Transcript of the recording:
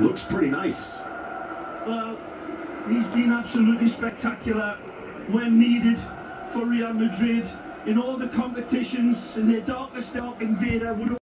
Looks pretty nice. Well, he's been absolutely spectacular when needed for Real Madrid in all the competitions in their darkest dark invader would